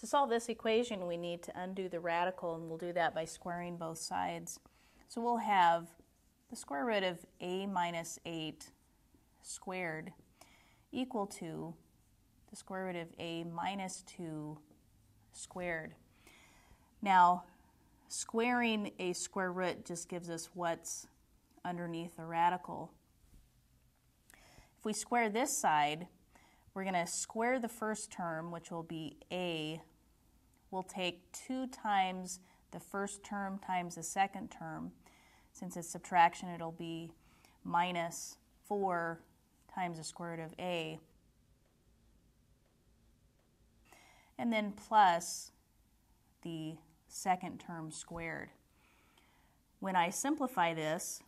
To solve this equation, we need to undo the radical, and we'll do that by squaring both sides. So we'll have the square root of a minus 8 squared equal to the square root of a minus 2 squared. Now, squaring a square root just gives us what's underneath the radical. If we square this side, we're going to square the first term, which will be a. We'll take 2 times the first term times the second term. Since it's subtraction, it'll be minus 4 times the square root of a. And then plus the second term squared. When I simplify this,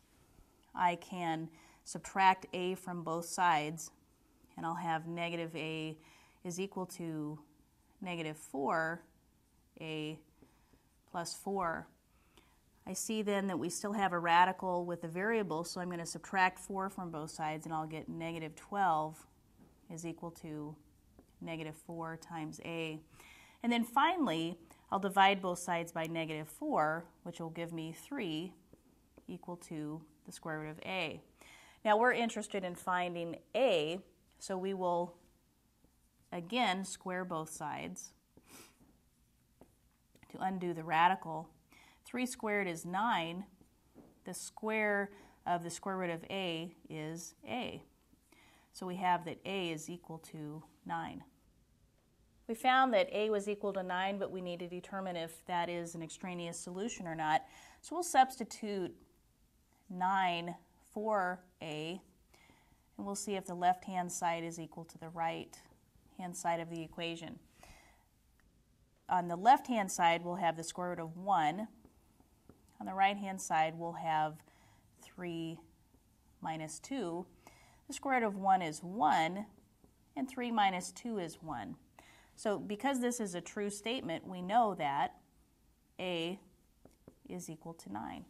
I can subtract a from both sides and I'll have negative a is equal to negative 4a plus 4. I see then that we still have a radical with a variable, so I'm going to subtract 4 from both sides and I'll get negative 12 is equal to negative 4 times a. And then finally, I'll divide both sides by negative 4, which will give me 3 equal to the square root of a. Now we're interested in finding a, so we will again square both sides to undo the radical. 3 squared is 9. The square of the square root of a is a. So we have that a is equal to 9. We found that a was equal to 9, but we need to determine if that is an extraneous solution or not. So we'll substitute 9 for a, and we'll see if the left-hand side is equal to the right-hand side of the equation. On the left-hand side, we'll have the square root of 1. On the right-hand side, we'll have 3 minus 2. The square root of 1 is 1, and 3 minus 2 is 1. So because this is a true statement, we know that a is equal to 9.